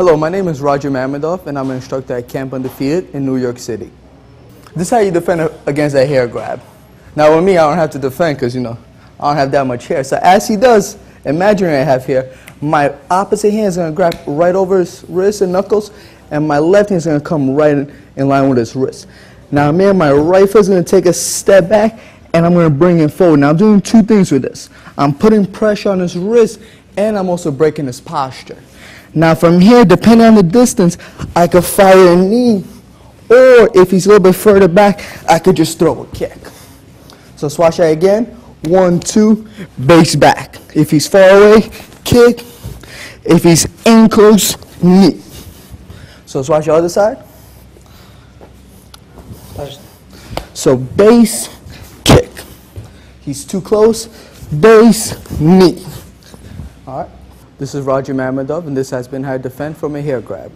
Hello, my name is Roger Mamadov, and I'm an instructor at Camp Undefeated in New York City. This is how you defend against a hair grab. Now, with me, I don't have to defend because, you know, I don't have that much hair. So as he does, imaginary I have hair, my opposite hand is going to grab right over his wrist and knuckles, and my left hand is going to come right in, in line with his wrist. Now, man, my right foot is going to take a step back, and I'm going to bring it forward. Now, I'm doing two things with this. I'm putting pressure on his wrist, and I'm also breaking his posture. Now, from here, depending on the distance, I could fire a knee, or if he's a little bit further back, I could just throw a kick. So swatch that again. One, two, base back. If he's far away, kick. If he's in close, knee. So swatch the other side. So base, kick. He's too close, base, knee. All right. This is Roger Mamadov, and this has been how to defend from a hair grab.